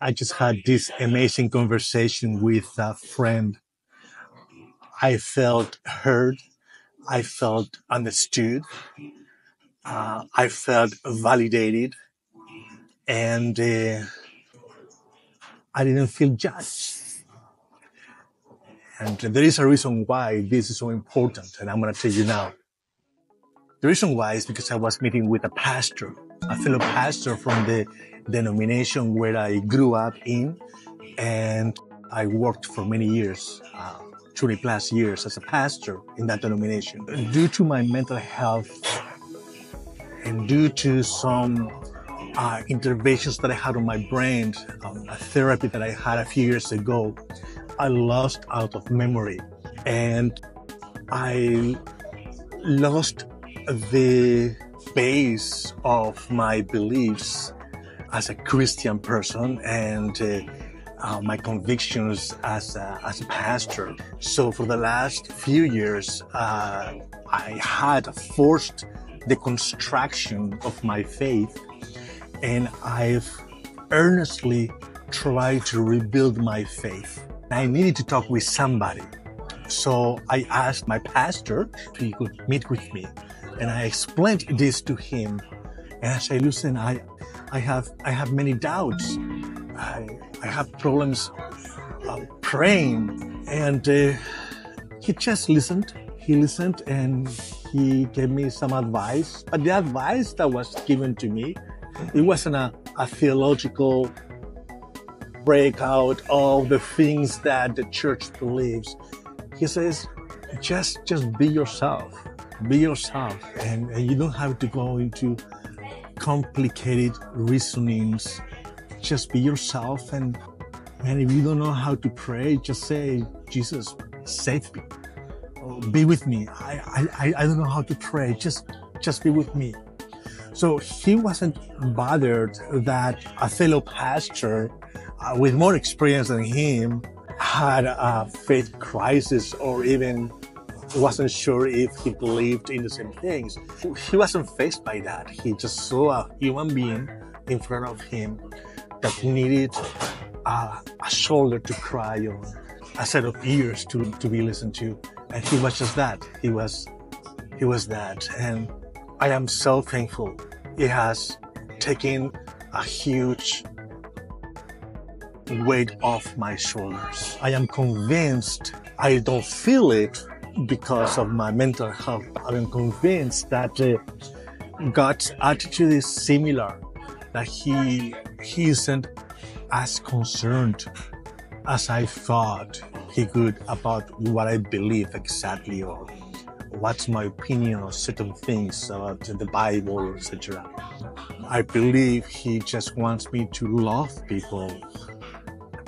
I just had this amazing conversation with a friend. I felt heard. I felt understood. Uh, I felt validated. And uh, I didn't feel judged. And there is a reason why this is so important, and I'm going to tell you now. The reason why is because I was meeting with a pastor, a fellow pastor from the denomination where I grew up in, and I worked for many years, uh, 20 plus years as a pastor in that denomination. Due to my mental health and due to some uh, interventions that I had on my brain, um, a therapy that I had a few years ago, I lost out of memory and I lost the base of my beliefs as a Christian person and uh, uh, my convictions as a, as a pastor. So for the last few years, uh, I had forced the construction of my faith and I've earnestly tried to rebuild my faith. I needed to talk with somebody. So I asked my pastor if he could meet with me. And I explained this to him. And I said, listen, I, I have, I have many doubts. I, I have problems uh, praying. And uh, he just listened. He listened and he gave me some advice. But the advice that was given to me, it wasn't a, a theological breakout of the things that the church believes. He says, just just be yourself. Be yourself. And, and you don't have to go into complicated reasonings. Just be yourself and and if you don't know how to pray, just say, Jesus, save me. be with me. I, I, I don't know how to pray. Just just be with me. So he wasn't bothered that a fellow pastor uh, with more experience than him had a faith crisis or even wasn't sure if he believed in the same things. He wasn't faced by that. He just saw a human being in front of him that needed a, a shoulder to cry on, a set of ears to, to be listened to. And he was just that. He was, he was that. And I am so thankful. It has taken a huge weight off my shoulders. I am convinced I don't feel it because of my mental health. I am convinced that uh, God's attitude is similar, that He He isn't as concerned as I thought He could about what I believe exactly or what's my opinion on certain things about the Bible, etc. I believe He just wants me to love people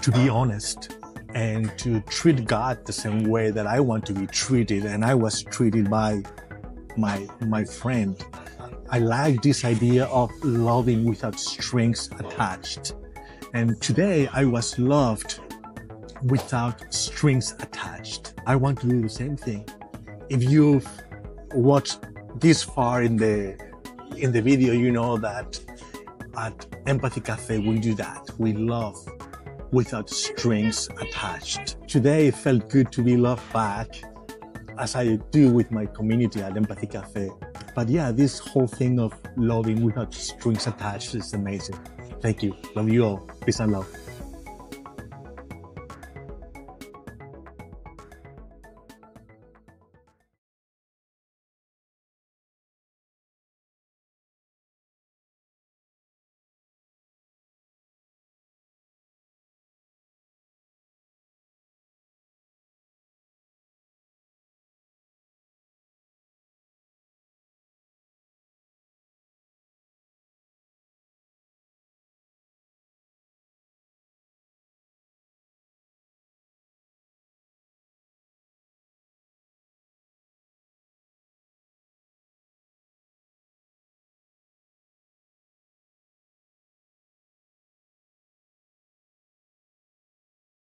to be honest and to treat God the same way that I want to be treated and I was treated by my my friend. I like this idea of loving without strings attached. And today I was loved without strings attached. I want to do the same thing. If you've watched this far in the in the video, you know that at Empathy Cafe we do that. We love without strings attached. Today it felt good to be loved back as I do with my community at Empathy Cafe. But yeah, this whole thing of loving without strings attached is amazing. Thank you. Love you all. Peace and love.